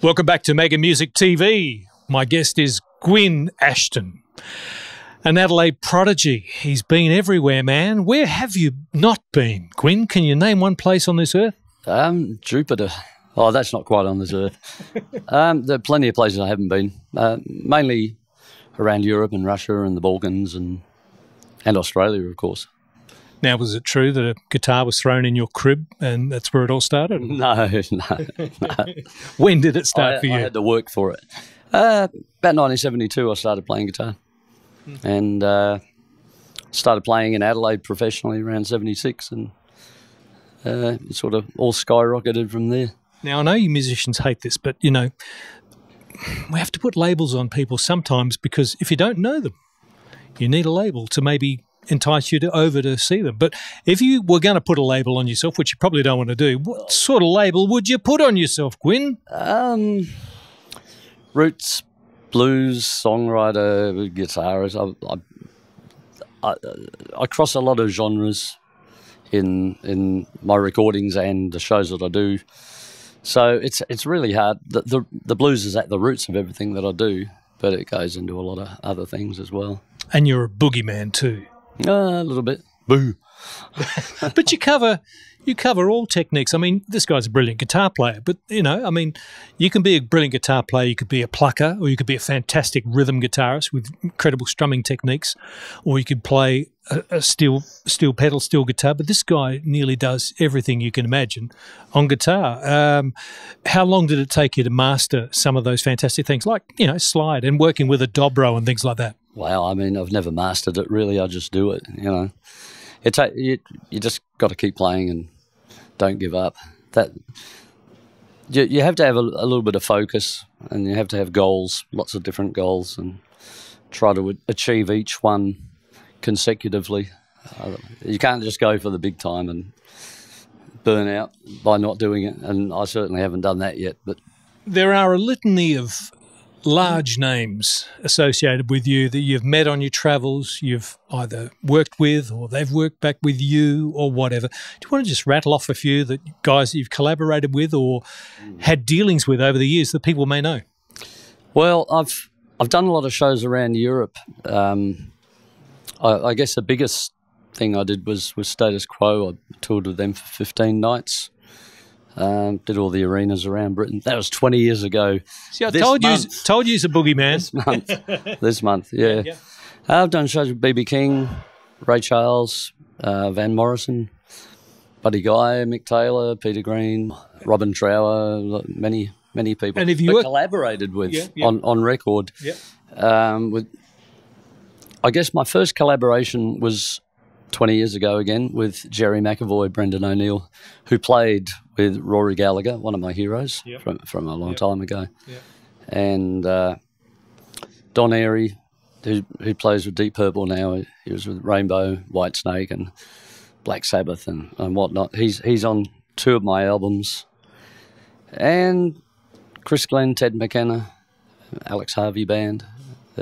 Welcome back to Mega Music TV. My guest is Gwyn Ashton, an Adelaide prodigy. He's been everywhere, man. Where have you not been? Gwyn, can you name one place on this earth? Um, Jupiter. Oh, that's not quite on this earth. um, there are plenty of places I haven't been, uh, mainly around Europe and Russia and the Balkans and and Australia, of course. Now, was it true that a guitar was thrown in your crib and that's where it all started? No, no, no. When did it start I, for you? I had to work for it. Uh, about 1972, I started playing guitar, and uh, started playing in Adelaide professionally around 76, and uh, it sort of all skyrocketed from there. Now, I know you musicians hate this, but you know, we have to put labels on people sometimes because if you don't know them, you need a label to maybe entice you to over to see them. But if you were going to put a label on yourself, which you probably don't want to do, what sort of label would you put on yourself, Gwyn? Um, roots, blues, songwriter, guitarist. I, I, I, I cross a lot of genres in in my recordings and the shows that I do. So it's it's really hard. The, the the blues is at the roots of everything that I do, but it goes into a lot of other things as well. And you're a boogeyman too. Uh, a little bit. Boo. but you cover you cover all techniques. I mean, this guy's a brilliant guitar player, but you know, I mean, you can be a brilliant guitar player, you could be a plucker, or you could be a fantastic rhythm guitarist with incredible strumming techniques, or you could play a, a steel steel pedal steel guitar. But this guy nearly does everything you can imagine on guitar. Um, how long did it take you to master some of those fantastic things, like you know, slide and working with a dobro and things like that? Wow, I mean, I've never mastered it really. I just do it, you know. It's you, you just got to keep playing and don't give up. That you, you have to have a, a, little bit of focus and you have to have goals, lots of different goals, and try to achieve each one consecutively. You can't just go for the big time and burn out by not doing it. And I certainly haven't done that yet. But there are a litany of large names associated with you that you've met on your travels, you've either worked with or they've worked back with you or whatever. Do you want to just rattle off a few that guys that you've collaborated with or had dealings with over the years that people may know? Well, I've I've done a lot of shows around Europe. Um, I, I, guess the biggest thing I did was was Status Quo. I toured with them for 15 nights. Um, did all the arenas around Britain. That was 20 years ago. See, I told you, told you, he's a boogeyman. This month, this month, yeah. yeah, yeah. I've done shows with BB King, Ray Charles, uh, Van Morrison, Buddy Guy, Mick Taylor, Peter Green, Robin Trower, many many people. And if you collaborated with yeah, yeah. on on record, yeah. Um, with I guess my first collaboration was 20 years ago again with Gerry McAvoy, Brendan O'Neill, who played with Rory Gallagher, one of my heroes yep. from, from a long yep. time ago. Yep. And uh, Don Airey, who, who plays with Deep Purple now, he was with Rainbow, Whitesnake, and Black Sabbath and, and whatnot. He's, he's on two of my albums. And Chris Glenn, Ted McKenna, Alex Harvey Band,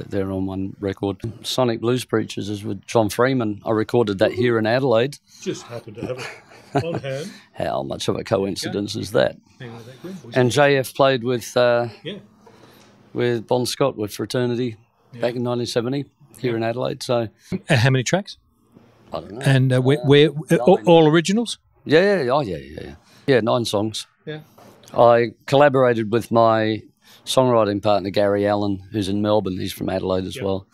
they're on one record. Sonic Blues Preachers is with John Freeman. I recorded that here in Adelaide. Just happened to have it on hand. How much of a coincidence is that? And JF played with uh, yeah. with Bon Scott with Fraternity yeah. back in 1970 here yeah. in Adelaide. So, uh, how many tracks? I don't know. And uh, where, where all, all, originals? Yeah, yeah, oh yeah, yeah, yeah. Yeah, nine songs. Yeah. I collaborated with my songwriting partner Gary Allen, who's in Melbourne. He's from Adelaide as yep. well.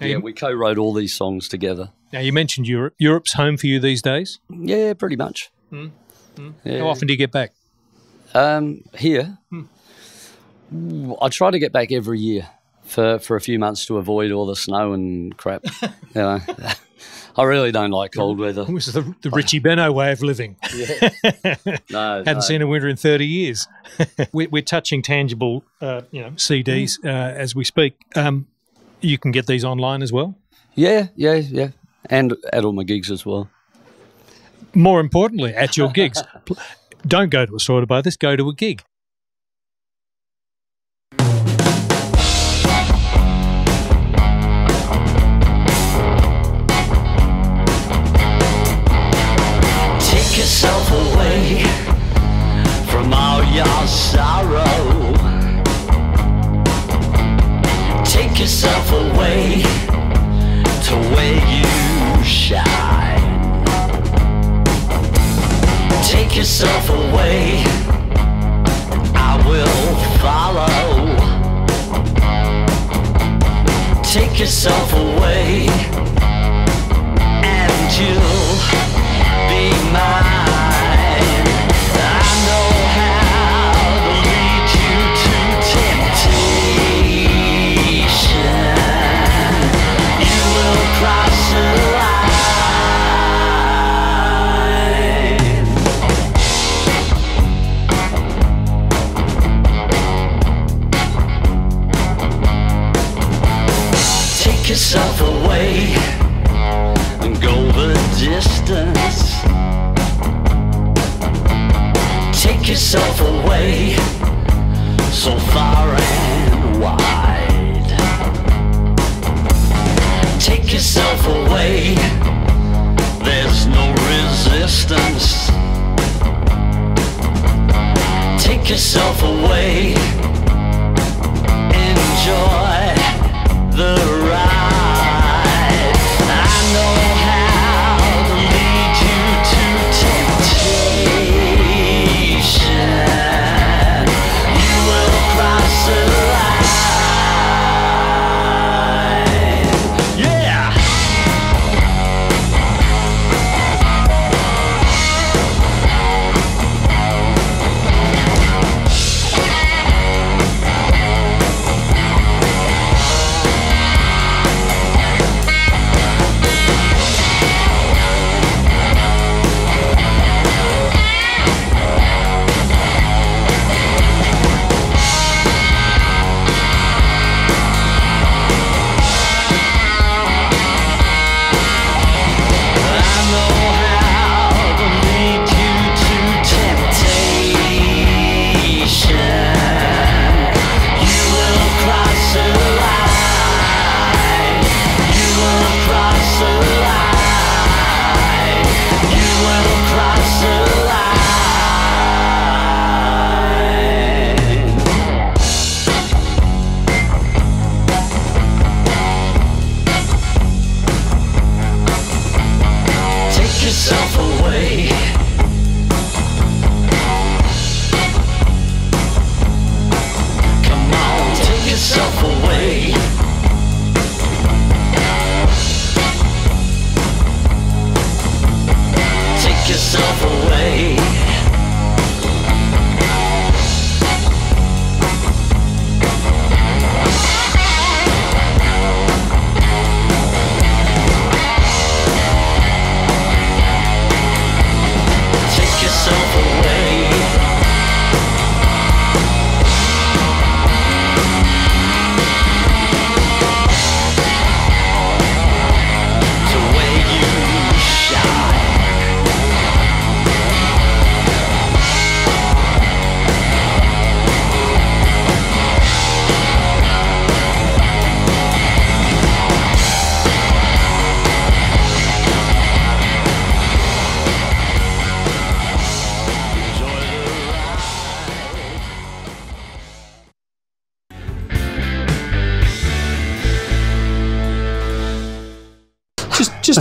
Now yeah, you, we co-wrote all these songs together. Now you mentioned Europe. Europe's home for you these days. Yeah, pretty much. Mm. Mm. Yeah. How often do you get back? Um, here, mm. I try to get back every year for for a few months to avoid all the snow and crap. you know. I really don't like cold weather. This is the, the Richie Benaud way of living. Yeah. no, hadn't no. seen a winter in thirty years. we're, we're, touching tangible, uh, you know, CDs uh, as we speak. Um, you can get these online as well. Yeah, yeah, yeah, and at all my gigs as well. More importantly, at your gigs, don't go to a store to buy this. Go to a gig. take yourself away from all your sorrow. Take yourself away to where you shine. Take yourself away, I will follow. Take yourself away, and you'll be mine. Yourself away so far and wide. Take yourself away, there's no resistance. Take yourself away, enjoy the ride.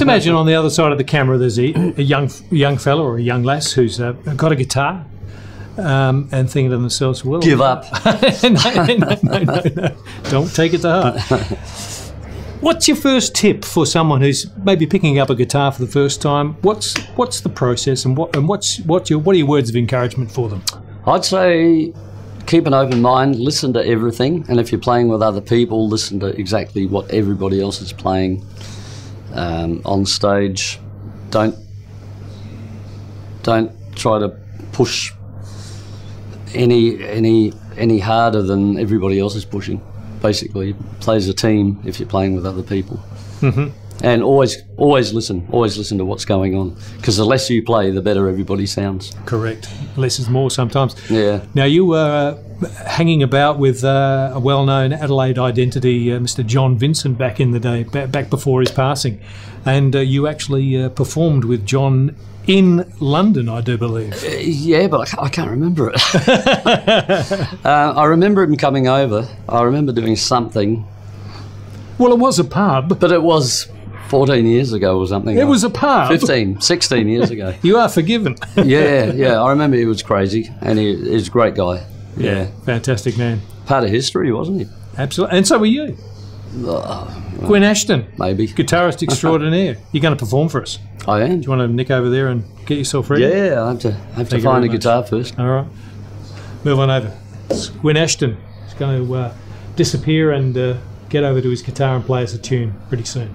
Just, imagine on the other side of the camera, there's a, a young, young fella or a young lass who's uh, got a guitar, um, and thinking to themselves, "Well, Give up. no, no, no, no. Don't take it to heart. What's your first tip for someone who's maybe picking up a guitar for the first time? What's what's the process, and what and what's what's your what are your words of encouragement for them? I'd say keep an open mind, listen to everything, and if you're playing with other people, listen to exactly what everybody else is playing um, on stage. Don't don't try to push any any any harder than everybody else is pushing. Basically, play as a team if you're playing with other people. And always, always listen. Always listen to what's going on. Because the less you play, the better everybody sounds. Correct. Less is more sometimes. Yeah. Now you were uh, hanging about with uh, a well-known Adelaide identity, uh, Mr. John Vincent, back in the day, ba- back before his passing, and uh, you actually uh, performed with John in London, I do believe. Yeah, but I can't, I can't remember it. uh, I remember him coming over. I remember doing something, Well, it was a pub. But it was 14 years ago or something. It was a pub. 15, 16 years ago. You are forgiven. yeah, yeah. I remember he was crazy and he, he was a great guy. Yeah. Fantastic man. Part of history, wasn't he? Absolutely. And so were you. Gwyn Ashton, Maybe. guitarist extraordinaire. You're going to perform for us. I am. Do you want to nick over there and get yourself ready? Yeah, I have to, I have to Thank find a much. guitar first. All right. Move on over. It's Gwyn Ashton is going to uh, disappear and uh, get over to his guitar and play us a tune pretty soon.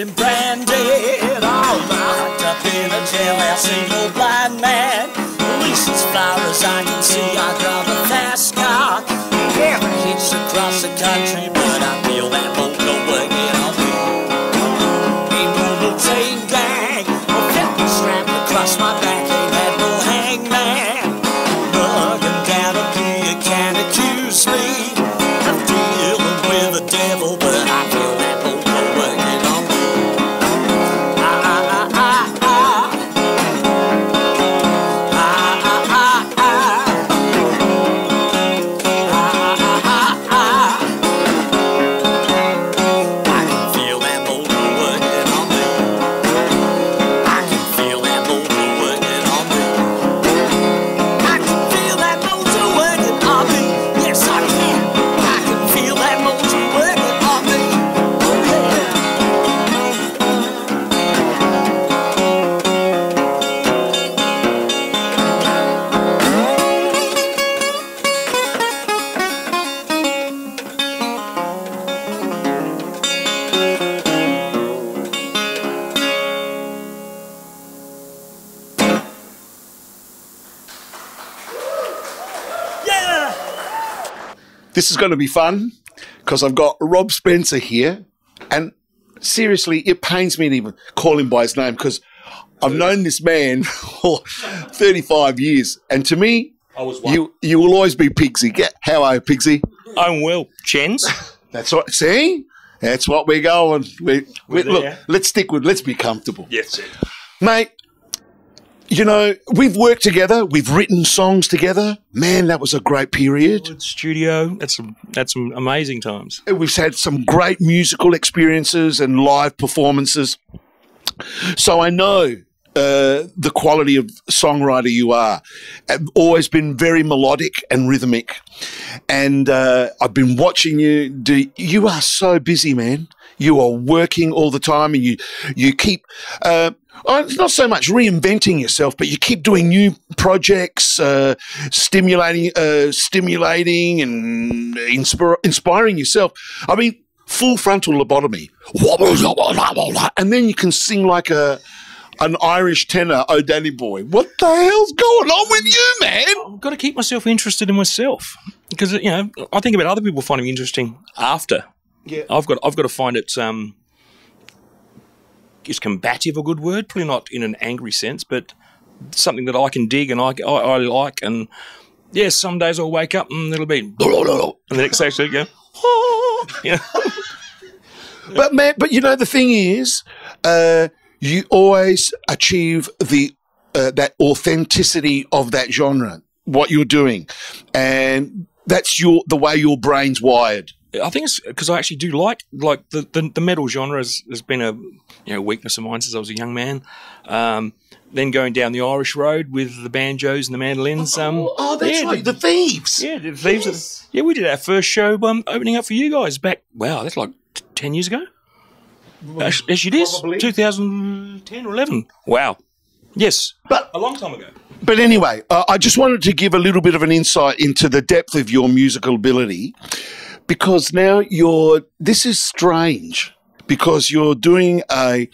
I ain't This is going to be fun because I've got Rob Spencer here. And seriously, it pains me to even call him by his name because I've known this man for 35 years. And to me, you, you will always be Pigsy. Get, how are you, Pigsy? I'm well, Chens. That's right. See? That's what we're going. We, we, look, let's stick with, let's be comfortable. yes. Mate, you know, we've worked together, we've written songs together. Man, that was a great period. Studio. That's some, that's some amazing times. We've had some great musical experiences and live performances. So I know uh, the quality of songwriter you are. I've always been very melodic and rhythmic. And uh, I've been watching you do. You are so busy, man. You are working all the time and you, you keep. Uh, it's not so much reinventing yourself, but you keep doing new projects, uh, stimulating, uh, stimulating, and inspir- inspiring yourself. I mean, full frontal lobotomy, and then you can sing like a an Irish tenor, oh Danny boy. What the hell's going on with you, man? I've got to keep myself interested in myself because you know I think about other people finding me interesting after. Yeah. I've got I've got to find it. Um, is combative a good word? Probably not in an angry sense, but something that I can dig and I, I, I like. And yes, some days I'll wake up and it'll be and the next day I'll go. you know? But man, but you know the thing is, uh, you always achieve the uh, that authenticity of that genre. what you're doing, and that's your the way your brain's wired. I think it's because I actually do like like the, the, the metal genre has, has been a you know weakness of mine since I was a young man. Um, then going down the Irish road with the banjos and the mandolins. Um, yeah, the thieves. Yeah, the thieves. Yeah, we did our first show um, opening up for you guys back. Wow, that's like t- ten years ago. Yes, it is, 2010 or 11. Wow. Yes, But- a long time ago. But anyway, uh, I just wanted to give a little bit of an insight into the depth of your musical ability because now you're, this is strange because you're doing a,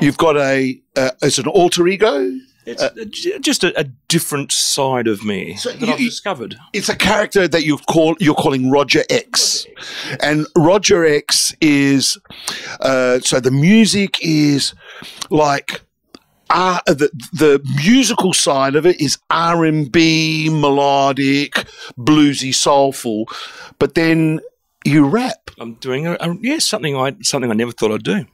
you've got a, uh, as an alter ego. It's uh, just a, a different side of me that you- I've discovered. It's a character that you've called, you're calling Roger X. And Roger X is, uh, so the music is like, uh, the the musical side of it is R and B, melodic, bluesy, soulful, but then you rap. I'm doing a, a yeah something I something I never thought I'd do.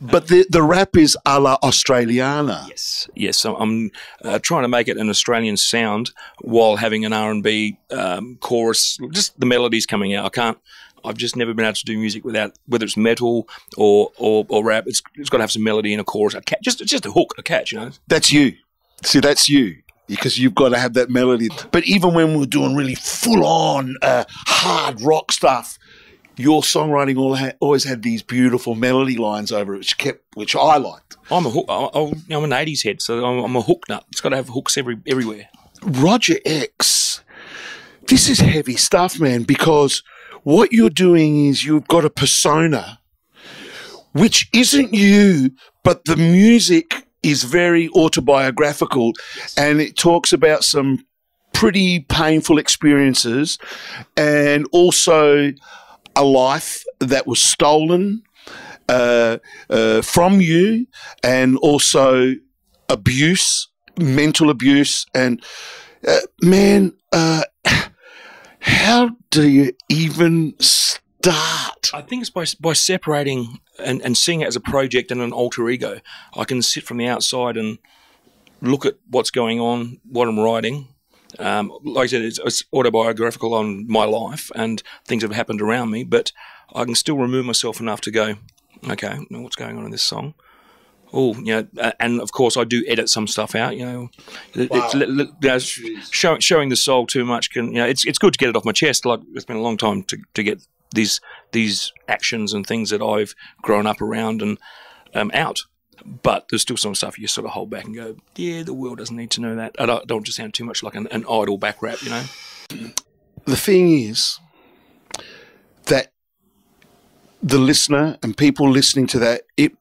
But the the rap is a la Australiana. Yes, yes. So I'm uh, trying to make it an Australian sound while having an R and B um, chorus. Just the melodies coming out. I can't. I've just never been able to do music without whether it's metal or or, or rap. It's, it's got to have some melody and a chorus. A catch, just just a hook, a catch. You know. That's you. See, that's you. Because you've got to have that melody. But even when we're doing really full on uh, hard rock stuff, your songwriting all ha- always had these beautiful melody lines over it, which kept, which I liked. I'm a hook. I'm an '80s head, so I'm, I'm a hook nut. It's got to have hooks every everywhere. Roger X, this is heavy stuff, man, because what you're doing is you've got a persona which isn't you, but the music is very autobiographical and it talks about some pretty painful experiences and also a life that was stolen uh, uh, from you and also abuse, mental abuse. And uh, man, uh, how do you even start? I think it's by by separating and, and seeing it as a project and an alter ego. I can sit from the outside and look at what's going on, what I'm writing. Um, like I said, it's, it's autobiographical on my life and things have happened around me, but I can still remove myself enough to go, okay, what's going on in this song? Oh, you know, and of course I do edit some stuff out. You know, It- it's, li- li- you know, show, showing the soul too much can, you know, it's it's good to get it off my chest. Like it's been a long time to, to get these these actions and things that I've grown up around and um, out. But there's still some stuff you sort of hold back and go, yeah, the world doesn't need to know that. I don't, want to sound too much like an, an idle back rap, you know. the thing is that the listener and people listening to that, it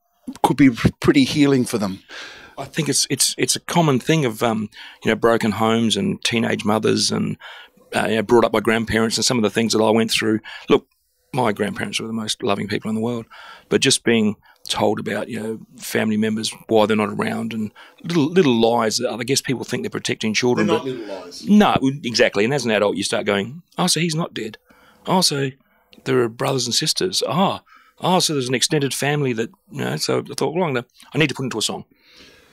could be pretty healing for them. I think it's it's it's a common thing of um, you know broken homes and teenage mothers and uh, you know, brought up by grandparents and some of the things that I went through. Look, my grandparents were the most loving people in the world, but just being told about you know family members why they're not around and little little lies that I guess people think they're protecting children, They're not but lies. no, exactly. And as an adult, you start going, oh, so he's not dead. Oh, so there are brothers and sisters. Ah, oh, so there's an extended family that you know. So I thought, well, gonna, I need to put into a song.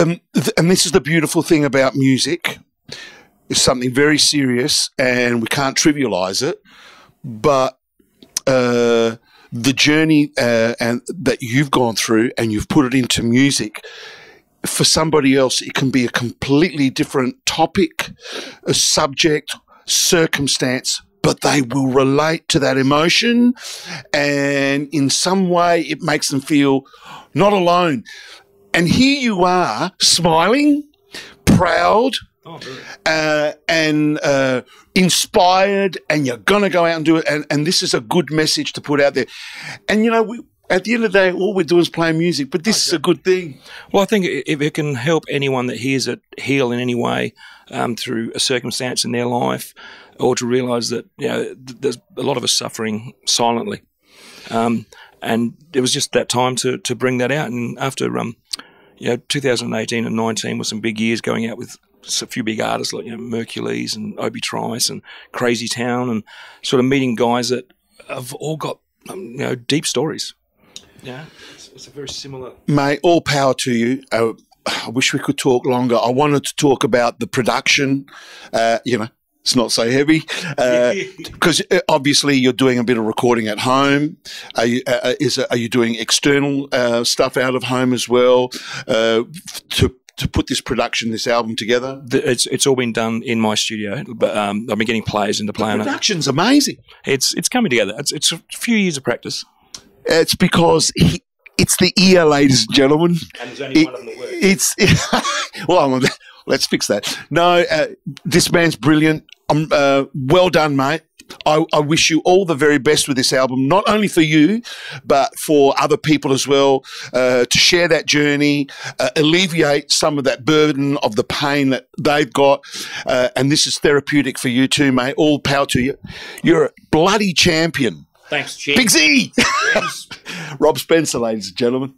Um, th- and this is the beautiful thing about music. It's something very serious, and we can't trivialize it. But uh, the journey uh, and that you've gone through, and you've put it into music. For somebody else, it can be a completely different topic, a subject, circumstance, but they will relate to that emotion, and in some way, it makes them feel not alone. And here you are, smiling, proud, uh, and uh, inspired, and you're going to go out and do it. And, and this is a good message to put out there. And, you know, we, at the end of the day, all we're doing is playing music, but this is a good thing. Well, I think if it can help anyone that hears it heal in any way um, through a circumstance in their life, or to realise that you know th- there's a lot of us suffering silently, um, and it was just that time to to bring that out. And after um, you know, 2018 and 19 were some big years going out with a few big artists like you know Merkules and Obi Trice and Crazy Town, and sort of meeting guys that have all got um, you know deep stories. Yeah, it's, it's a very similar. Mate, all power to you. Uh, I wish we could talk longer. I wanted to talk about the production, uh, you know, It's not so heavy because uh, obviously you're doing a bit of recording at home. Are you, uh, uh, is are you doing external uh, stuff out of home as well uh, to to put this production, this album together? The- It's it's all been done in my studio, but um, I've been getting players into playing it. Production's amazing. It's it's coming together. It's it's a few years of practice. It's because he, it's the ear, ladies and gentlemen. And there's only It- it's well, let's fix that. No, uh, this man's brilliant. Um, uh, well done, mate. I, I wish you all the very best with this album, not only for you, but for other people as well, uh, to share that journey, uh, alleviate some of that burden of the pain that they've got. Uh, and this is therapeutic for you too, mate. All power to you. You're a bloody champion. Thanks, Jim. Big Z! Rob Spencer, ladies and gentlemen.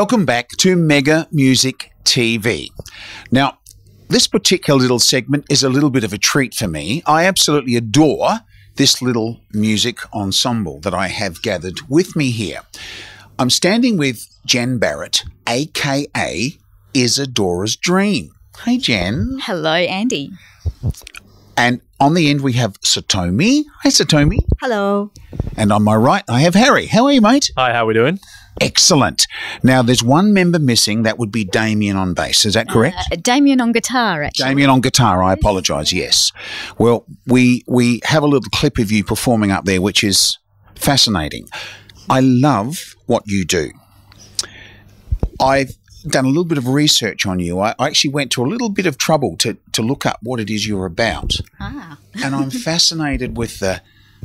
Welcome back to Mega Music TV. Now, this particular little segment is a little bit of a treat for me. I absolutely adore this little music ensemble that I have gathered with me here. I'm standing with Jen Barrett, aka Isadora's Dream. Hey, Jen. Hello, Andy. And on the end, we have Satomi. Hi, Satomi. Hello. And on my right, I have Harry. How are you, mate? Hi, how are we doing? Excellent. Now, there's one member missing. That would be Damien on bass. Is that correct? Uh, Damien on guitar, actually. Damien on guitar. I apologise. Yes. Well, we we have a little clip of you performing up there, which is fascinating. I love what you do. I've done a little bit of research on you. I, I actually went to a little bit of trouble to to look up what it is you're about, Ah. and I'm fascinated with the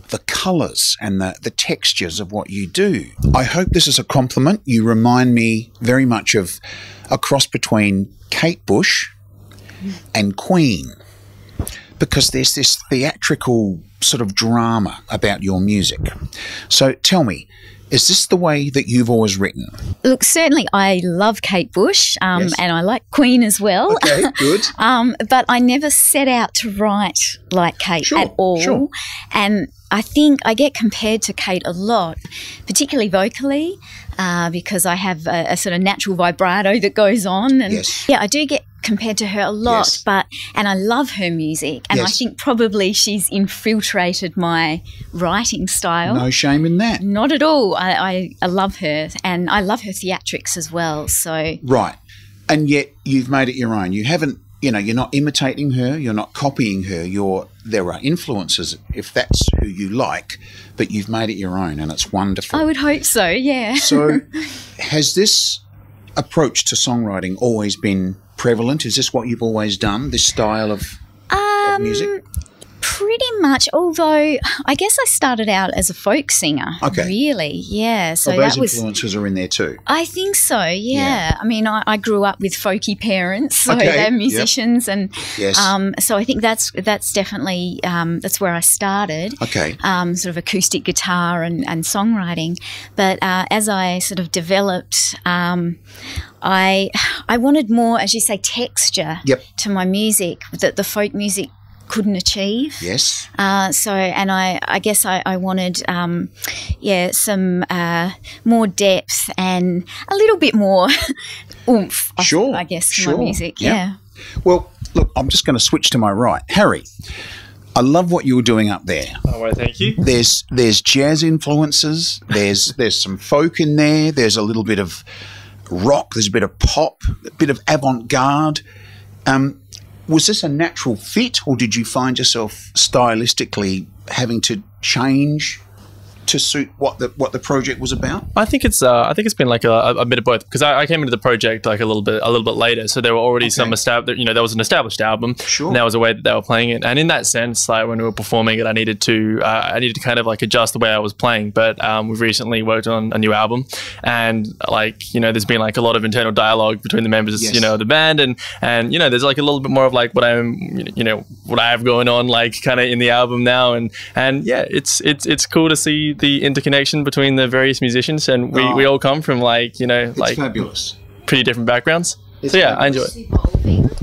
the colours and the, the textures of what you do. I hope this is a compliment. You remind me very much of a cross between Kate Bush and Queen because there's this theatrical sort of drama about your music. So tell me, is this the way that you've always written? Look, certainly I love Kate Bush um, Yes. and I like Queen as well. Okay, good. um, but I never set out to write like Kate Sure, at all. sure. And I think I get compared to Kate a lot, particularly vocally, uh, because I have a, a sort of natural vibrato that goes on. And Yes. yeah, I do get compared to her a lot, Yes. but and I love her music. And I think probably she's infiltrated my writing style. No shame in that. Not at all. I, I, I love her, and I love her theatrics as well. So Right. And yet you've made it your own. You haven't, you know, you're not imitating her, you're not copying her. You're there are influences if that's who you like, but you've made it your own and it's wonderful. I would hope so. Yeah. So, has this approach to songwriting always been prevalent? Is this what you've always done? This style of, of Um, music? Pretty much, although I guess I started out as a folk singer. Okay. Really, yeah. So So those that was. influences are in there too. I think so, yeah. Yeah. I mean, I, I grew up with folky parents, so Okay, they're yep. musicians, and Yes. um, so I think that's that's definitely um, that's where I started. Okay. um, sort of acoustic guitar and, and songwriting. But uh, as I sort of developed, um, I I wanted more, as you say, texture Yep. to my music that the folk music couldn't achieve. Yes. Uh, so, and I, I guess I, I wanted, um, yeah, some uh, more depth and a little bit more oomph. Sure, I, guess sure, my music. yeah. Yeah. Well, look, I'm just going to switch to my right. Harry, I love what you're doing up there. Oh, well, thank you. There's there's jazz influences. There's there's some folk in there. There's a little bit of rock. There's a bit of pop. A bit of avant garde. Um, was this a natural fit, or did you find yourself stylistically having to change to suit what the what the project was about? I think it's uh, I think it's been like a, a bit of both because I, I came into the project like a little bit a little bit later, so there were already some established you know there was an established album, Sure. and that was a way that they were playing it, and in that sense, like when we were performing it, I needed to uh, I needed to kind of like adjust the way I was playing. But um, we've recently worked on a new album, and like you know there's been like a lot of internal dialogue between the members Yes. you know of the band, and and you know there's like a little bit more of like what I'm you know what I have going on like kind of in the album now, and and yeah, it's it's it's cool to see the interconnection between the various musicians, and we, Oh. we all come from like you know like fabulous. pretty different backgrounds. It's so yeah, I enjoy it.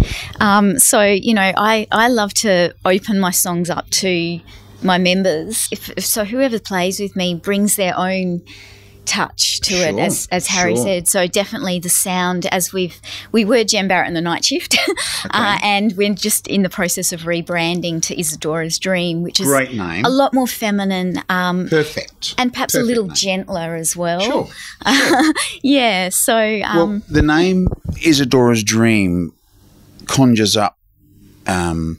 Um, so you know, I I love to open my songs up to my members. If, if- so, whoever plays with me brings their own touch to it, as as Harry sure. said. So definitely the sound, as we've we were Jem Barrett and the Night Shift, uh, and we're just in the process of rebranding to Isadora's Dream, which is Great name. a lot more feminine. Um, Perfect. and perhaps a little name. gentler as well. Sure. Yeah. So um, Well, the name Isadora's Dream conjures up, um,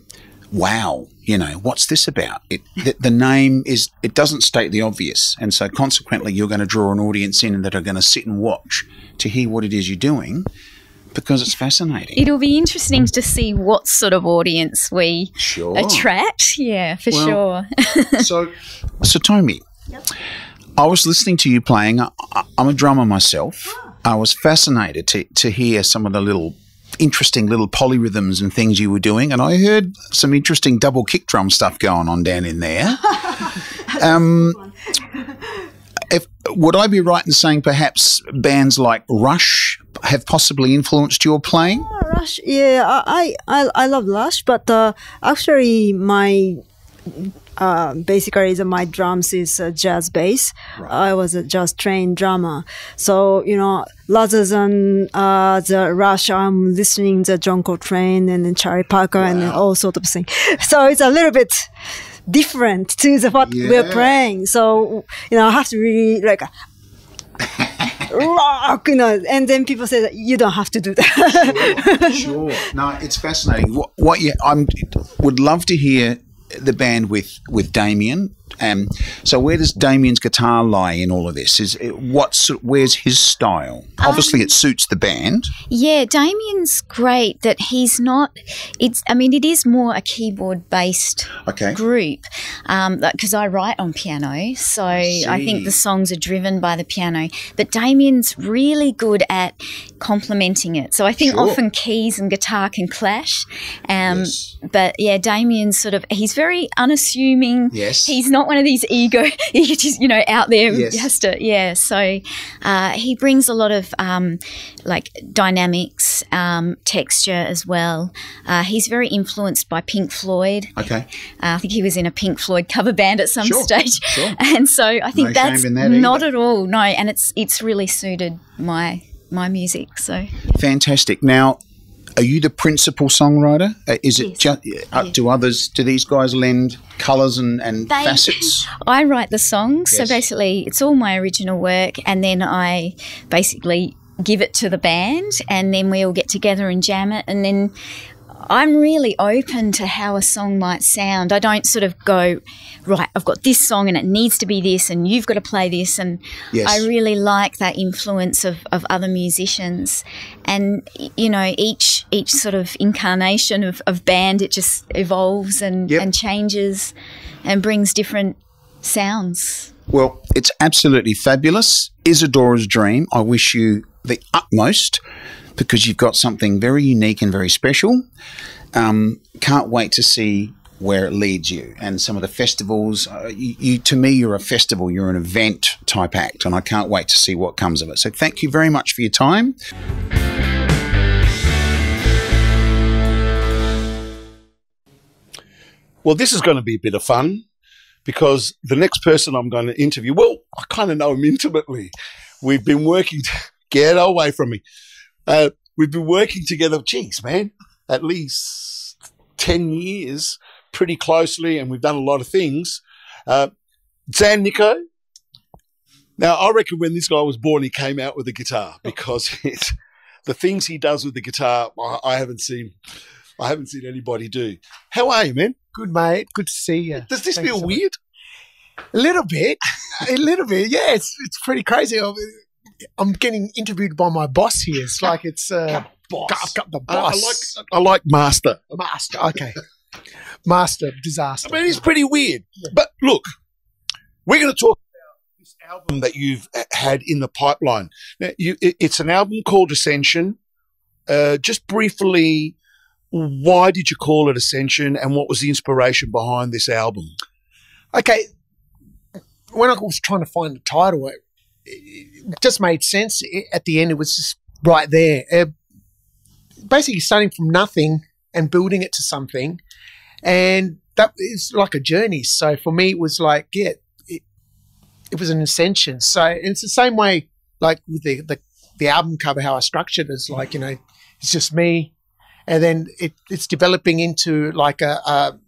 wow, you know, what's this about? It, the, the name is, it doesn't state the obvious. And so consequently, you're going to draw an audience in that are going to sit and watch to hear what it is you're doing because it's fascinating. It'll be interesting to see what sort of audience we Sure. attract. Yeah, for Well, sure. so, Satomi, I was listening to you playing. I, I'm a drummer myself. Ah. I was fascinated to, to hear some of the little interesting little polyrhythms and things you were doing, and I heard some interesting double kick drum stuff going on down in there. um, if, would I be right in saying perhaps bands like Rush have possibly influenced your playing? Rush, yeah, I, I, I love Rush, but uh, actually my uh, basically the, my drums is uh, jazz bass. I was a jazz trained drummer, so you know rather than uh, the Rush, I'm listening the John Coltrane and then Charlie Parker and all sort of thing. So it's a little bit different to the what we're playing. So you know I have to really like rock, you know, and then people say that you don't have to do that. sure. No, it's fascinating. What, what you, I'm would love to hear the band with with Damien. Um, so where does Damien's guitar lie in all of this? Is it, what's where's his style? Obviously, it suits the band. Yeah, Damien's great that he's not. It's. I mean, it is more a keyboard based Okay. group because I write on piano, so I, think the songs are driven by the piano. But Damien's really good at complementing it. So I think Sure. often keys and guitar can clash. Um, But yeah, Damien's sort of. He's very unassuming. Yes. He's not one of these ego. You know out there Yes. has to yeah. So uh, he brings a lot of um, like dynamics, um, texture as well. Uh, he's very influenced by Pink Floyd. Okay. Uh, I think he was in a Pink Floyd cover band at some Sure, stage, sure. and so I think No that's that not either. at all no, and it's it's really suited my my music. So Fantastic. Now, are you the principal songwriter? Uh, is it Yes. just uh, do others? Do these guys lend colours and, and They- facets? I write the songs, Yes. so basically it's all my original work, and then I basically give it to the band, and then we all get together and jam it, and then I'm really open to how a song might sound. I don't sort of go, right, I've got this song and it needs to be this, and you've got to play this. And Yes. I really like that influence of, of other musicians. And, you know, each each sort of incarnation of, of band, it just evolves and, Yep. and changes and brings different sounds. Well, it's absolutely fabulous. Isadora's dream. I wish you the utmost because you've got something very unique and very special. Um, can't wait to see where it leads you and some of the festivals. Uh, you, you, to me, you're a festival. You're an event type act, and I can't wait to see what comes of it. So, thank you very much for your time. Well, this is going to be a bit of fun because the next person I'm going to interview, well, I kind of know him intimately. We've been working, get away from me. Uh, we've been working together, geez, man, at least 10 years pretty closely, and we've done a lot of things. Uh, Zan Nico. Now, I reckon when this guy was born, he came out with a guitar because it's, the things he does with the guitar, I, I haven't seen. I haven't seen anybody do. How are you, man? Good, mate. Good to see you. Does this Thanks feel so much. weird? A little bit. a little bit. Yeah, it's it's pretty crazy. I'm, I'm getting interviewed by my boss here. It's like it's uh, Boss. I've got the I- I like I like Master. master. Okay, master disaster. I mean, it's pretty weird. But look, we're going to talk about this album that you've uh, had in the pipeline. Now, you, it- it's an album called Ascension. Uh, just briefly, why did you call it Ascension, and what was the inspiration behind this album? okay, when I was trying to find the title, it, it just made sense. At the end, it was just right there. Uh, basically, starting from nothing and building it to something, and that is like a journey. So for me, it was like, yeah, it, it was an ascension. So it's the same way, like with the, the the album cover, how I structured it is like, you know, it's just me, and then it, it's developing into like a, a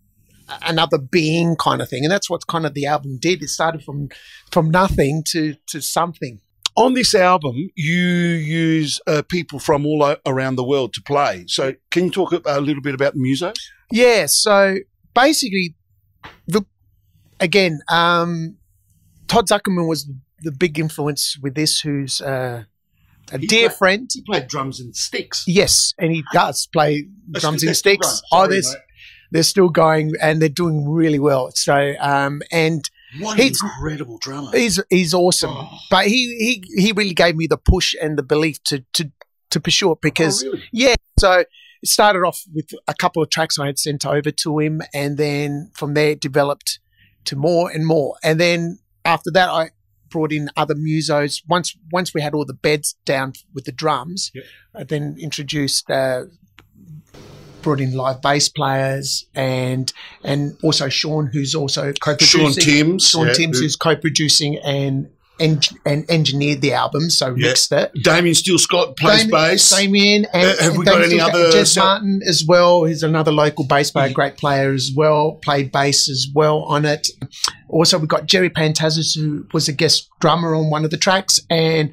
another being kind of thing, and that's what kind of the album did. It started from from nothing to to something. On this album, you use uh, people from all o- around the world to play. So, can you talk a, a little bit about the musos? Yeah. So basically, the again, um, Todd Zuckerman was the big influence with this. Who's uh, a He dear played- friend. He played drums and sticks. Yes, and he does play drums and sticks. oh, Sorry, there's mate. They're still going and they're doing really well. So, um, and What an He's- incredible drummer! he's he's awesome. Oh. But he he he really gave me the push and the belief to to to pursue it because Oh, really? yeah. So it started off with a couple of tracks I had sent over to him, and then from there it developed to more and more. And then after that, I brought in other musos. Once once we had all the beds down with the drums, Yep. I then introduced uh, brought in live bass players and and also Sean, who's also co-producing. Sean Timms, Sean yeah, Timms, who- who's co-producing and and, and engineered the album, so Yeah. mixed it. Damien Steele Scott plays Damien- bass. Damien and Uh, have we and got any other- Jess Martin as well. He's another local bass player, great player as well. Played bass as well on it. Also, we've got Jerry Pantazis, who was a guest drummer on one of the tracks, and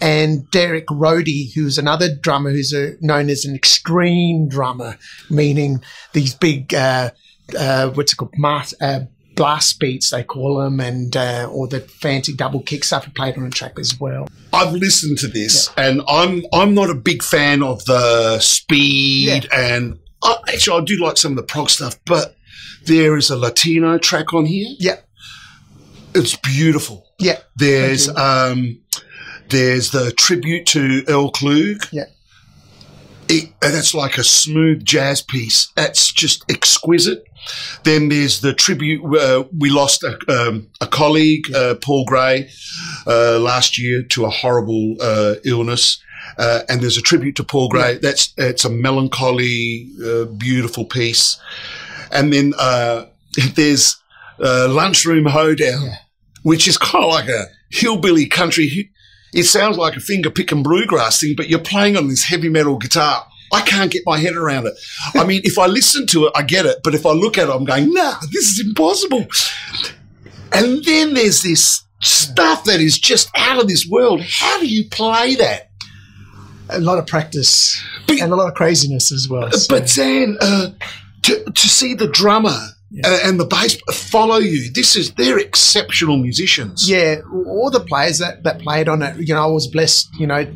and Derek Rohde, who's another drummer who's a, known as an extreme drummer, meaning these big, uh, uh, what's it called, Mas- uh, blast beats, they call them, and uh, or the fancy double kick stuff he played on the track as well. I've listened to this, and I'm I'm not a big fan of the speed, yeah. and I, actually I do like some of the prog stuff, but there is a Latino track on here. Yeah, it's beautiful. Yeah, There's um, there's the tribute to Earl Klugh. Yeah. It, and that's like a smooth jazz piece. That's just exquisite. Then there's the tribute. Uh, we lost a, um, a colleague, uh, Paul Gray, uh, last year to a horrible uh, illness. Uh, and there's a tribute to Paul Gray. That's it's a melancholy, uh, beautiful piece. And then uh, there's uh, Lunchroom Hoedown, which is kind of like a hillbilly country. It sounds like a finger picking bluegrass thing, but you're playing on this heavy metal guitar. I can't get my head around it. I mean, if I listen to it, I get it, but if I look at it, I'm going, nah, this is impossible. And then there's this stuff that is just out of this world. How do you play that? A lot of practice and a lot of craziness as well. so- But then uh, to, to see the drummer uh, and the bass follow you, this is they're exceptional musicians. Yeah, all the players that, that played on it, you know, I was blessed, you know,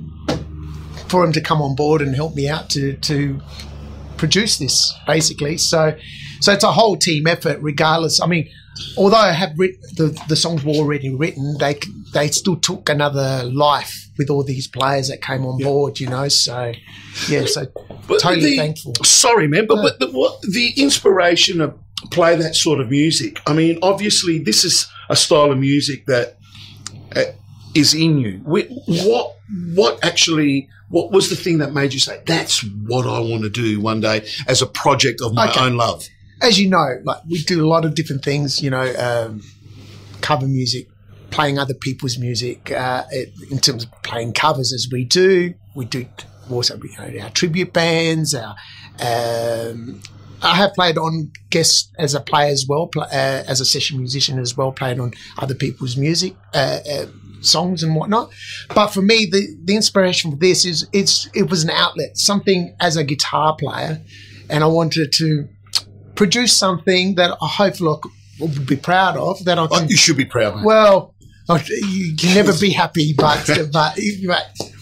for them to come on board and help me out to to produce this, basically. So, so it's a whole team effort, regardless. I mean, although I have writ- the the songs were already written, they they still took another life with all these players that came on board, you know. So, yeah, so But totally the- thankful. Sorry, man, but, but the, what the inspiration of play that sort of music? I mean, obviously, this is a style of music that uh, is in you. Wh- What what actually? What was the thing that made you say that's what I want to do one day as a project of my Okay. own love? as you know, like we do a lot of different things, you know, um, cover music, playing other people's music, uh, in terms of playing covers as we do. We do also you know, our tribute bands. Our, um, I have played on guest as a player as well, uh, as a session musician as well, played on other people's music. Uh, uh, songs and whatnot but for me the, the inspiration for this is it's it was an outlet something as a guitar player and i wanted to produce something that I hopefully I could- would be proud of. That I can. you should be proud. Mate. Well, you can never be happy, but but, but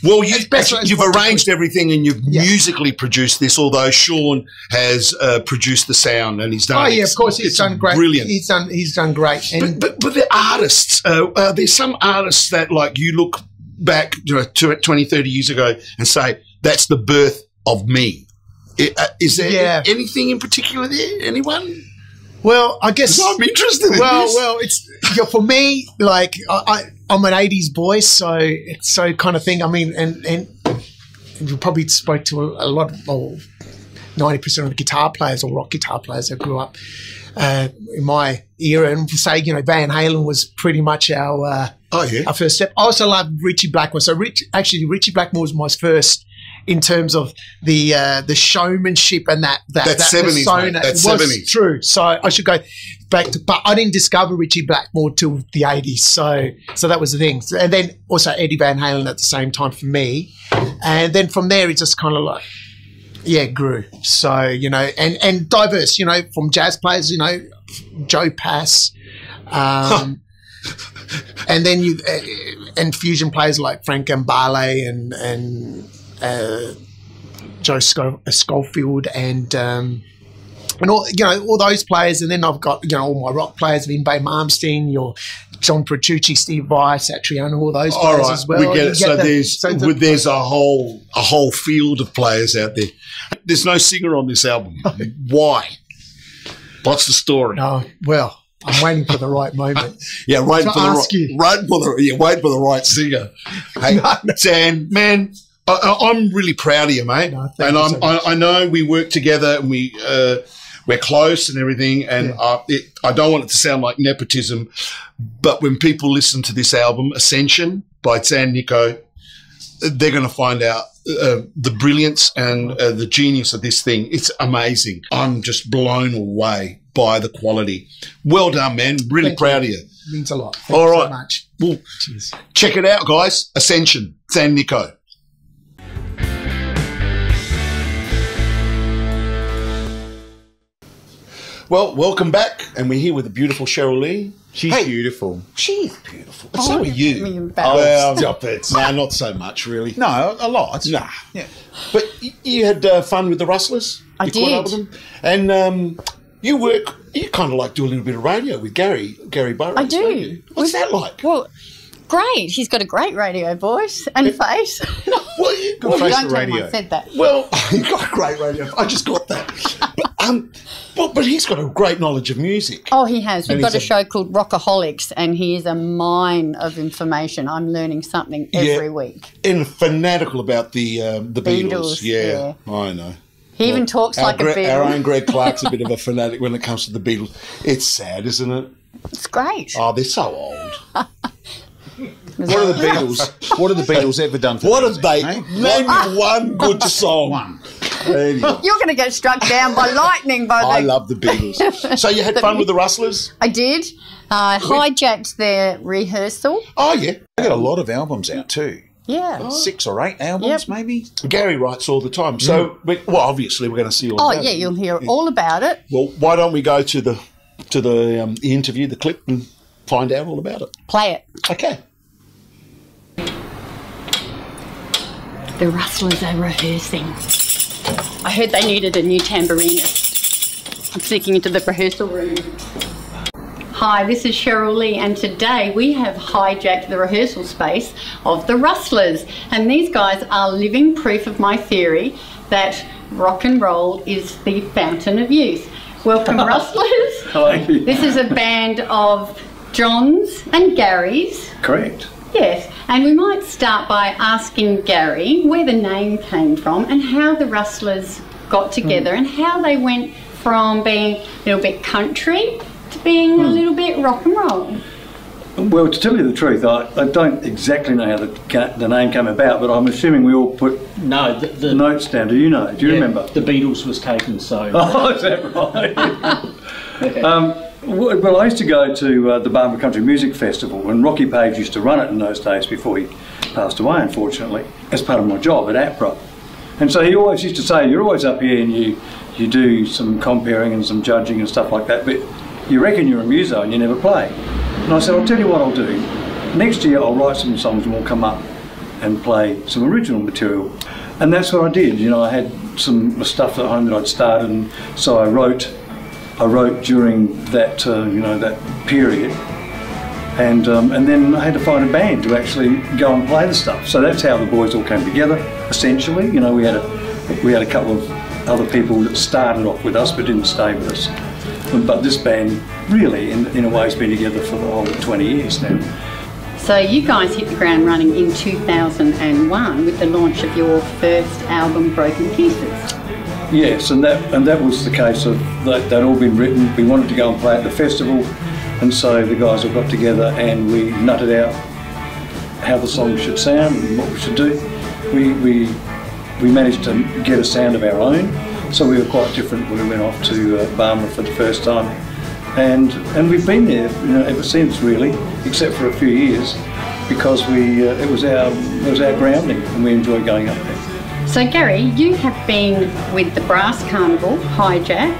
Well, you, you've arranged everything and you've musically produced this. Although Sean has uh, produced the sound and he's done. oh yeah, of course he's it's done great. Brilliant. He's done he's done great. And But, but, but the artists, uh, uh, there's some artists that like you look back you know, to 20, 30 years ago and say, that's the birth of me. Uh, is there Yeah. anything in particular there? Anyone? Well, I guess 'Cause I'm interested in well, this. well, it's yeah, for me. Like I, I, I'm an '80s boy, so it's so kind of thing. I mean, and and you probably spoke to a, a lot of ninety percent of the guitar players or rock guitar players that grew up uh, in my era, and say you know Van Halen was pretty much our uh, oh yeah our first step. I also love Ritchie Blackmore. So Rich, actually, Ritchie Blackmore was my first. In terms of the uh, the showmanship and that that That's that 70s, persona, mate. Was 70s. true. So I should go back to, but I didn't discover Ritchie Blackmore till the eighties. So so that was the thing. And then also Eddie Van Halen at the same time for me. And then from there, it just kind of like yeah grew. So you know, and and diverse. You know, from jazz players. You know, Joe Pass. Um, and then you uh, and fusion players like Frank Gambale and and uh, Joe Scho- Scofield and um, and all you know all those players, and then I've got you know all my rock players, Yngwie Malmsteen, your John Petrucci, Steve Vai, Satriano, all those All players right, as well. we get it. So the- there's so the- there's a whole a whole field of players out there. There's no singer on this album. Why? What's the story? oh well, I'm waiting for the right moment. Yeah, waiting for the right, you. waiting for the yeah, waiting for the right singer. Hey, Dan, man, I, I- I'm really proud of you, mate. thank and you I'm, so. I, I know we work together and we uh, we're close and everything. And uh, it, I don't want it to sound like nepotism, but when people listen to this album, Ascension by San Nico, they're going to find out uh, the brilliance and uh, the genius of this thing. It's amazing. I'm just blown away by the quality. Well done, man. Really Thank proud of you. Means a lot. Thank All you right. so much. Well, check it out, guys. Ascension, San Nico. Well, welcome back, and we're here with the beautiful Cheryl Lee. She's beautiful. She's beautiful. But so are you. Oh, well, stop it. No, not so much, really. No, a lot. Nah. Yeah. But you had uh, fun with the Rustlers. I You did. And um, you work. You kind of like do a little bit of radio with Gary Gary Burrows. I do. don't you? What's that like? Well, great. He's got a great radio voice and face. Well, you- Good well, face Don't for tell him radio. I said that. Well, you got a great radio. I just got that. But um, well, but he's got a great knowledge of music. Oh, he has. We've And got a a- show called Rockaholics, and he is a mine of information. I'm learning something every Yeah. week. And fanatical about the um, the Beatles. Beatles, Yeah, I know. He even talks Our, like a Gre- our own Greg Clark's a bit of a fanatic when it comes to the Beatles. It's sad, isn't it? It's great. Oh, they're so old. What are the Beatles? What have the Beatles ever done for What music, have they? eh? Name me one good song. One. Anyway, You're going to get struck down by lightning by I love the Beatles. So you had fun with the Rustlers? I did. I hijacked their rehearsal. Oh yeah. They got a lot of albums out too. Yeah. Six or eight albums, Yep. maybe. Gary writes all the time. So, we, well, obviously, we're going to see all. Oh about yeah, it. you'll hear all about it. Well, why don't we go to the to the, um, the interview, the clip, and find out all about it? Play it. Okay. The Rustlers are rehearsing. I heard they needed a new tambourine. I'm sneaking into the rehearsal room. Hi, this is Cheryl Lee, and today we have hijacked the rehearsal space of the Rustlers. And these guys are living proof of my theory that rock and roll is the fountain of youth. Welcome, Rustlers. You. This is a band of Johns and Garys. Correct. Yes, and we might start by asking Gary where the name came from and how the Rustlers got together and how they went from being a little bit country to being a little bit rock and roll. Well, to tell you the truth, I, I don't exactly know how the, the name came about, but I'm assuming we all put No, the, the, notes down. Do you know? Do you yeah, remember? The Beatles was taken, so. Oh, is that right? um, w- well, I used to go to uh, the Barmah Country Music Festival, and Rocky Page used to run it in those days before he passed away, unfortunately, as part of my job at APRA. And so he always used to say, "You're always up here, and you you do some comparing and some judging and stuff like that, but you reckon you're a muso and you never play." And I said, "I'll tell you what I'll do. Next year I'll write some songs and we'll come up and play some original material." And that's what I did. You know, I had some stuff at home that I'd started, and so I wrote. I wrote during that uh, you know that period, and um, and then I had to find a band to actually go and play the stuff. So that's how the boys all came together. Essentially, you know, we had a we had a couple of other people that started off with us but didn't stay with us. But this band really, in, in a way, has been together for the whole 20 years now. So you guys hit the ground running in 2001 with the launch of your first album, Broken Pieces. Yes, and that and that was the case of that they'd all been written. We wanted to go and play at the festival, and so the guys all got together and we nutted out how the song should sound and what we should do. We we we managed to get a sound of our own, so we were quite different when we went off to uh, Barmah for the first time, and and we've been there you know, ever since really, except for a few years, because we uh, it was our it was our grounding and we enjoy going up there. So Gary, you have been with the Brass Carnival, Hijack,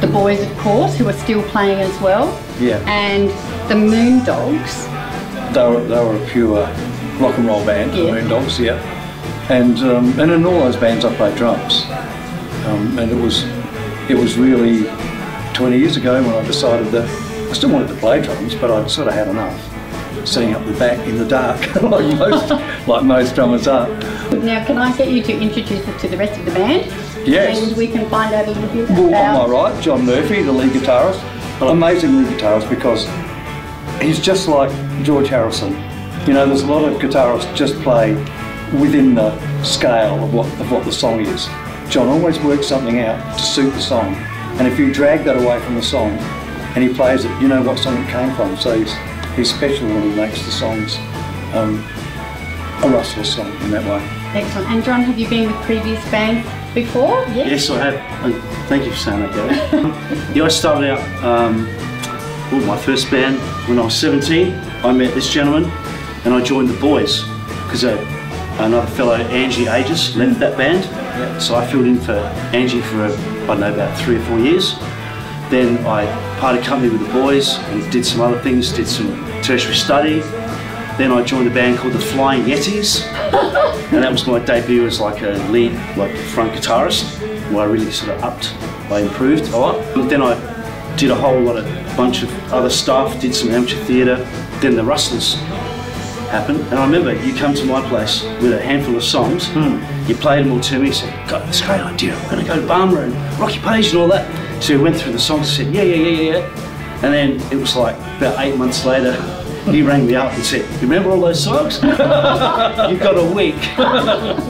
the boys of course, who are still playing as well, Yeah. and the Moondogs. They were, they were a pure rock and roll band, the Yeah. Moondogs, yeah. And um, and in all those bands, I played drums. Um, and it was it was really 20 years ago when I decided that I still wanted to play drums, but I'd sort of had enough sitting up the back in the dark, like most like most drummers are. Now, can I get you to introduce us to the rest of the band? Yes. And we can find out a little bit Well, about. on my right, John Murphy, the lead guitarist, amazing lead guitarist because he's just like George Harrison. You know, there's a lot of guitarists just play within the scale of what of what the song is. John always works something out to suit the song, and if you drag that away from the song, and he plays it, you know what song it came from. So he's he's special when he makes the songs um, a Russell song in that way. Excellent. And John, have you been with previous bands before? Yes, yes I have. And thank you for saying that, Gary. yeah, I started out, um, well, my first band when I was 17. I met this gentleman and I joined the Boys because another fellow, Angie Aegis, left that band. So I filled in for Angie for, I don't know, about three or four years. Then I parted company with the Boys and did some other things, did some tertiary study. Then I joined a band called the Flying Yetis, and that was my debut as like a lead, like front guitarist, where I really sort of upped, I improved a lot. But then I did a whole lot of bunch of other stuff, did some amateur theatre. Then the Rustlers happened, and I remember you come to my place with a handful of songs, hmm. you played them all to me, you said, got this great idea, I'm going to go to Barmah and Rocky Page and all that. So we went through the songs and said, yeah, yeah, yeah, yeah, yeah. And then it was like about eight months later, he rang me up and said, remember all those songs? You've got a week.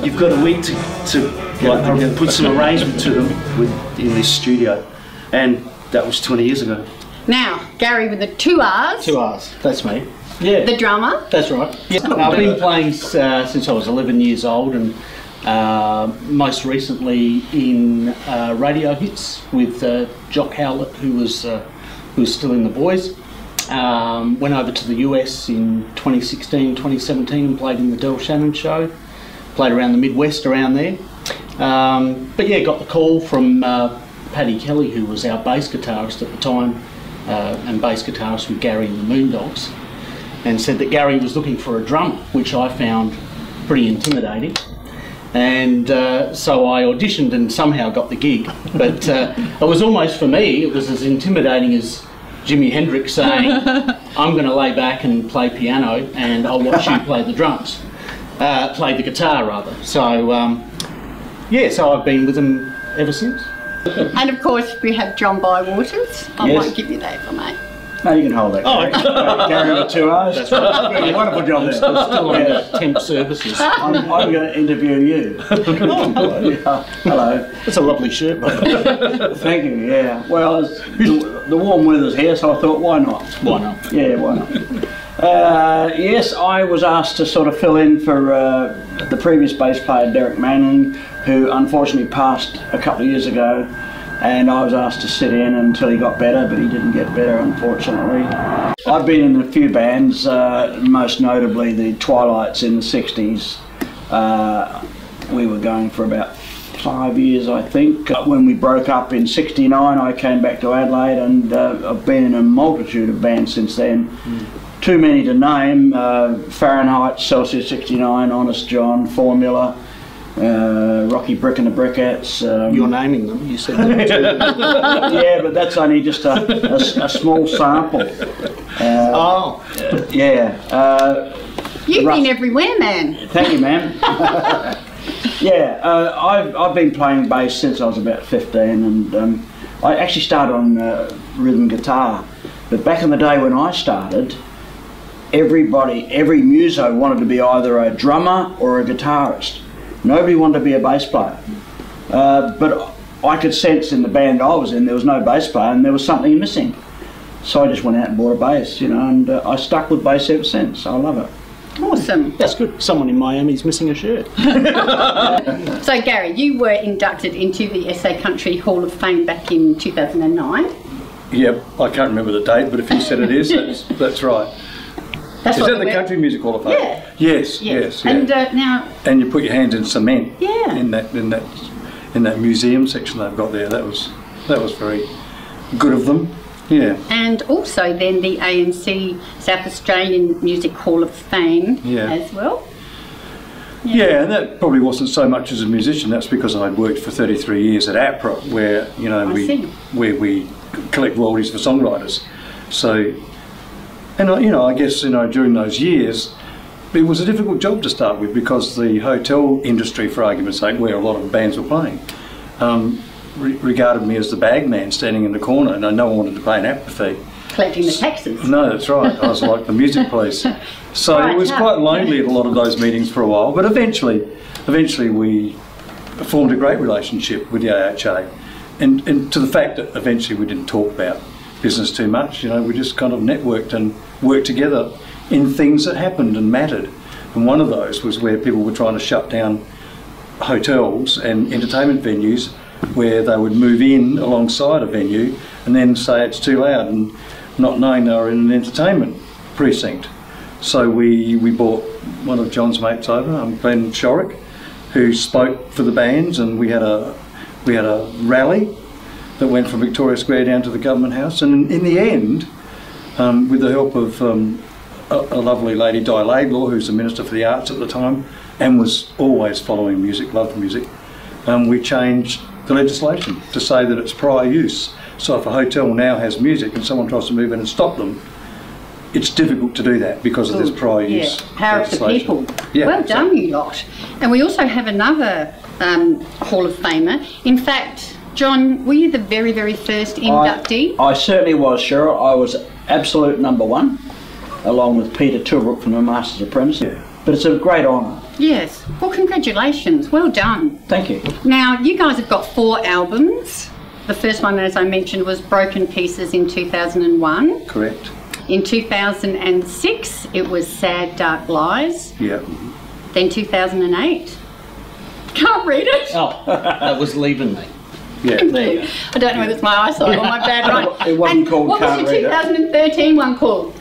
You've got a week to, to like, put some arrangement to them with, in this studio. And that was 20 years ago. Now, Gary with the two R's, Two R's. That's me. Yeah. the drummer. That's right. Yeah, I've been playing uh, since I was 11 years old, and uh, most recently in uh, radio hits with uh, Jock Howlett, who was uh, who was still in the boys. Um, went over to the US in 2016, 2017, and played in the Del Shannon show. Played around the Midwest around there. Um, but yeah, got the call from uh, Paddy Kelly, who was our bass guitarist at the time, uh, and bass guitarist with Gary and the Moondogs and said that Gary was looking for a drummer, which I found pretty intimidating. And uh, so I auditioned and somehow got the gig. But uh, it was almost for me, it was as intimidating as Jimi Hendrix saying, I'm going to lay back and play piano and I'll watch you play the drums, uh, play the guitar rather. So, um, yeah, so I've been with them ever since. And of course, we have John Bywaters. I Yes. won't give you that for mate. No, you can hold that. Oh, Gary. Gary with two hours. That's right. Wonderful job there. Still, still on Yeah. temp services. I'm, I'm going to interview you. Yeah. Hello. That's a lovely shirt. Thank you. Yeah. Well, it's, the, the warm weather's here, so I thought, why not? Why not? Yeah, why not? Uh, yes, I was asked to sort of fill in for uh, the previous bass player, Derek Manning, who unfortunately passed a couple of years ago. And I was asked to sit in until he got better, but he didn't get better, unfortunately. I've been in a few bands, uh, most notably the Twilights in the 60s. Uh, we were going for about five years, I think. Uh, When we broke up in '69, I came back to Adelaide, and uh, I've been in a multitude of bands since then. Too many to name: uh, Fahrenheit, Celsius '69, Honest John, Formula, uh, Rocky Brick and the Brickettes. Um, You're naming them. You said them yeah, but that's only just a small sample. Uh, oh, yeah. Uh, You've Russ- been everywhere, man. Thank you, ma'am. yeah, uh, I've, I've been playing bass since I was about 15, and um, I actually started on uh, rhythm guitar. But back in the day when I started, everybody, every muso wanted to be either a drummer or a guitarist. Nobody wanted to be a bass player. Uh, but I could sense in the band I was in there was no bass player and there was something missing. So I just went out and bought a bass, you know, and uh, I stuck with bass ever since. I love it. Awesome. that's good. Someone in Miami's missing a shirt. So, Gary, you were inducted into the SA Country Hall of Fame back in 2009. Yep, I can't remember the date, but if you said it is, that's, that's right. That's is that the we- Country Music Hall of Fame? Yeah. Yes, yes, yeah. And uh, now, and you put your hands in cement. Yeah. In that in that in that museum section they've got there. That was that was very good of them. Yeah. and also then the ANC South Australian Music Hall of Fame Yeah. as well. Yeah, and that probably wasn't so much as a musician. That's because I'd worked for 33 years at APRA, where you know I we see. where we collect royalties for songwriters. So, and I, you know, I guess you know during those years, it was a difficult job to start with because the hotel industry, for argument's sake, where a lot of bands were playing, um, re- regarded me as the bag man standing in the corner, and no one wanted to pay an fee. Collecting the taxes. No, that's right. I was like the music police. So Right, it was quite lonely at a lot of those meetings for a while, but eventually eventually we formed a great relationship with the AHA, and, and to the fact that eventually we didn't talk about business too much. You know, we just kind of networked and worked together in things that happened and mattered. And one of those was where people were trying to shut down hotels and entertainment venues where they would move in alongside a venue and then say it's too loud and not knowing they were in an entertainment precinct. So we, we brought one of John's mates over, um, Glenn Shorrock, who spoke for the bands and we had a we had a rally that went from Victoria Square down to the Government House and in, in the end, um, with the help of um, a, a lovely lady, Di Laidlaw, who's the Minister for the Arts at the time and was always following music, loved music, um, we changed the legislation to say that it's prior use. So if a hotel now has music and someone tries to move in and stop them, it's difficult to do that because of this prior Yeah, use. power of the people. Yeah, well done, you lot. And we also have another um, Hall of Famer. In fact, John, were you the very, very first inductee? I, I certainly was, Cheryl. I was absolute number one, along with Peter Tilbrook from the Master's Apprentice. But it's a great honour. Yes. Well, congratulations. Well done. Thank you. Now, you guys have got four albums. The first one, as I mentioned, was Broken Pieces in 2001. Correct. In 2006, it was Sad Dark Lies. Yeah. Then 2008. Can't read it. Oh, that was leaving me. Yeah. There you go. I don't know whether it's my eyesight or my bad right. It wasn't and called what was Read your It. 2013 one called?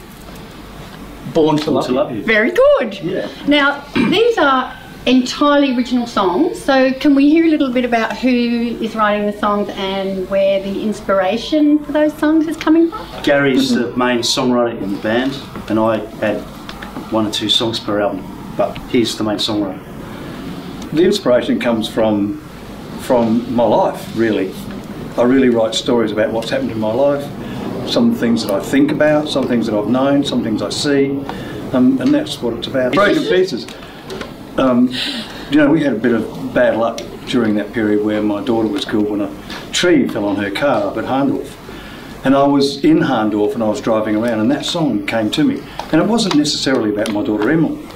Born to love, to love you. Very good. Yeah. Now, these are entirely original songs, so can we hear a little bit about who is writing the songs and where the inspiration for those songs is coming from? Gary's the mm-hmm. main songwriter in the band, and I add one or two songs per album, but he's the main songwriter. The inspiration comes from from my life, really. I really write stories about what's happened in my life, some things that I think about, some things that I've known, some things I see, um, and that's what it's about. Broken pieces. Um, you know, we had a bit of bad luck during that period where my daughter was killed when a tree fell on her car up at Hahndorf. And I was in Hahndorf and I was driving around, and that song came to me. And it wasn't necessarily about my daughter Emily.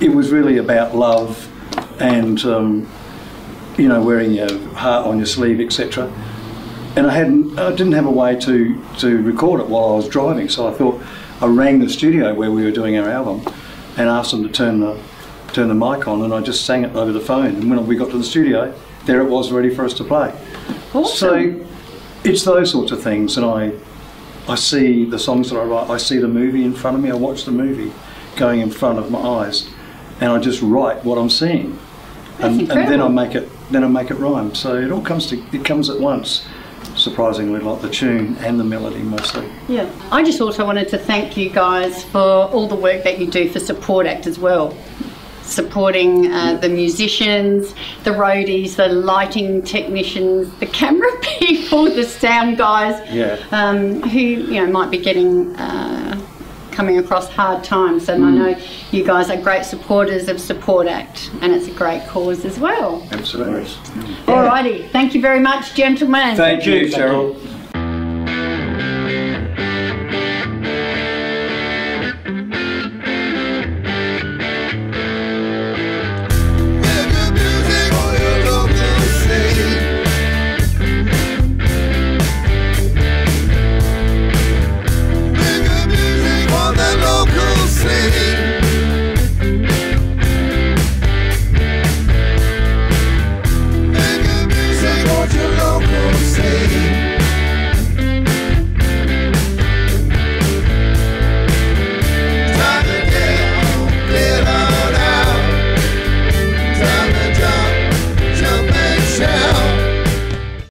It was really about love and, um, you know, wearing your heart on your sleeve, etc. And I hadn't, I didn't have a way to, to record it while I was driving, so I thought I rang the studio where we were doing our album and asked them to turn the turn the mic on, and I just sang it over the phone. And when we got to the studio, there it was, ready for us to play. Awesome. So it's those sorts of things, and I I see the songs that I write. I see the movie in front of me. I watch the movie going in front of my eyes, and I just write what I'm seeing, and, and then I make it then I make it rhyme. So it all comes to it comes at once. Surprisingly, like the tune and the melody mostly. Yeah. I just also wanted to thank you guys for all the work that you do for Support Act as well. Supporting uh, the musicians, the roadies, the lighting technicians, the camera people, the sound guys, Yeah. um, who you know might be getting uh, coming across hard times. And I Mm. know you guys are great supporters of Support Act, and it's a great cause as well. Absolutely. Alrighty, thank you very much, gentlemen. Thank you, Cheryl.